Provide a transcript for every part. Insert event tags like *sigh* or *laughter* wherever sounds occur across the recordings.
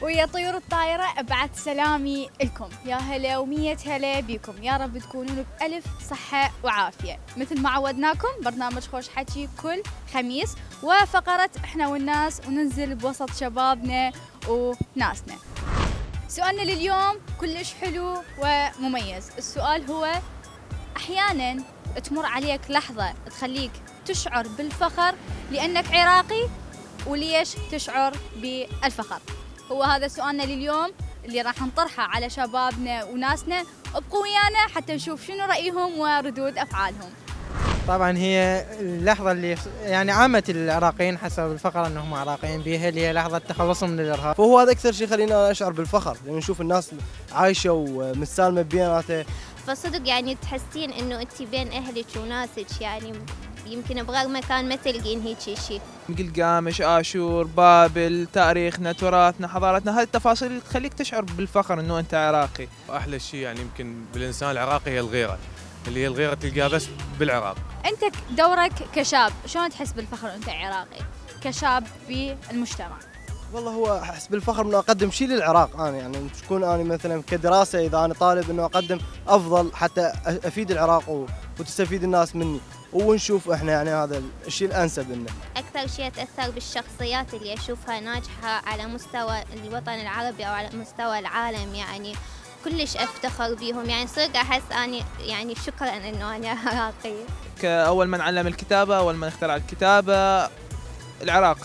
ويا طيور الطايرة أبعث سلامي لكم. يا هلا ومية هلا بكم. يا رب تكونون بألف صحة وعافية. مثل ما عودناكم برنامج خوش حكي كل خميس. وفقرة إحنا والناس وننزل بوسط شبابنا وناسنا. سؤالنا لليوم كلش حلو ومميز. السؤال هو أحيانا تمر عليك لحظة تخليك تشعر بالفخر لأنك عراقي وليش تشعر بالفخر؟ هو هذا سؤالنا لليوم اللي راح نطرحه على شبابنا وناسنا ابقوا ويانا حتى نشوف شنو رأيهم وردود أفعالهم. طبعا هي اللحظة اللي يعني عامة العراقيين حسب الفقرة انهم عراقيين بيها اللي هي لحظة تخلصهم من الإرهاب. فهو هذا أكثر شيء يخلينا أشعر بالفخر لأن نشوف الناس عايشة ومتسالمة بيناتها فصدق يعني تحسين إنه انت بين أهلك وناسك يعني يمكن بغير مكان ما تلقين هيك شيء قلقامش آشور بابل تاريخنا تراثنا حضارتنا. هذه التفاصيل اللي تخليك تشعر بالفخر إنه أنت عراقي. واحلى شيء يعني يمكن بالإنسان العراقي هي الغيرة. اللي هي الغيرة تلقاها بس بالعراق. أنت دورك كشاب شلون تحس بالفخر وأنت عراقي؟ كشاب بالمجتمع. والله هو أحس بالفخر إنه أقدم شيء للعراق أنا يعني تكون أنا مثلا كدراسة إذا أنا طالب إنه أقدم أفضل حتى أفيد العراق وتستفيد الناس مني. ونشوف إحنا يعني هذا الشيء الأنسب لنا. أكثر شيء اتاثر بالشخصيات اللي أشوفها ناجحة على مستوى الوطن العربي أو على مستوى العالم يعني كلش أفتخر بيهم. يعني صدق أحس أني يعني شكرا إنه أنا *laughs* عراقيه كأول من علم الكتابة أول من اخترع الكتابة العراق.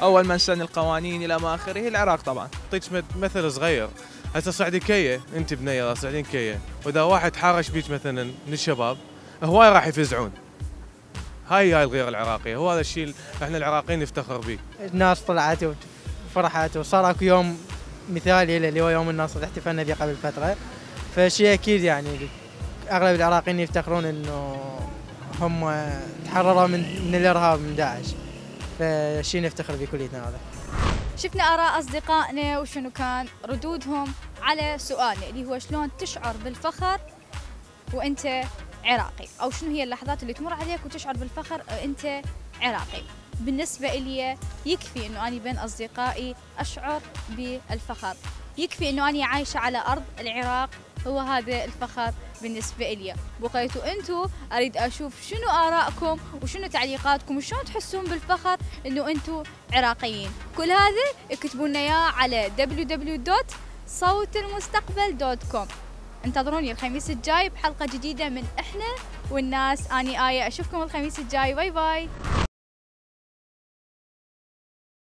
أول من سن القوانين إلى ما آخره العراق طبعا. اعطيك مثل صغير. هسه صعدي كية أنت بنية صاعدين كية. وإذا واحد حارش بيك مثلا من الشباب هواي راح يفزعون. هاي هاي الغيره العراقية هو هذا الشيء إحنا العراقيين نفتخر به الناس طلعت وفرحت وصار أكو يوم مثالي له اللي هو يوم النصر اللي احتفلنا به قبل فترة. فشيء أكيد يعني أغلب العراقيين يفتخرون إنه هم تحرروا من من الإرهاب من داعش. فشيء نفتخر به كليتنا هذا. شفنا آراء أصدقائنا وشنو كان ردودهم على سؤالنا اللي هو شلون تشعر بالفخر وأنت عراقي. أو شنو هي اللحظات اللي تمر عليك وتشعر بالفخر؟ وأنت عراقي. بالنسبة إلي يكفي أنه أنا بين أصدقائي أشعر بالفخر. يكفي أنه أنا عايشة على أرض العراق هو هذا الفخر بالنسبة إلي. بقيتوا أنتوا أريد أشوف شنو آرائكم وشنو تعليقاتكم وشلون تحسون بالفخر أنه أنتوا عراقيين. كل هذا اكتبوا لنا اياه على www.صوتالمستقبل.com انتظروني الخميس الجاي بحلقة جديدة من إحنا والناس. أني آية أشوفكم الخميس الجاي. bye bye.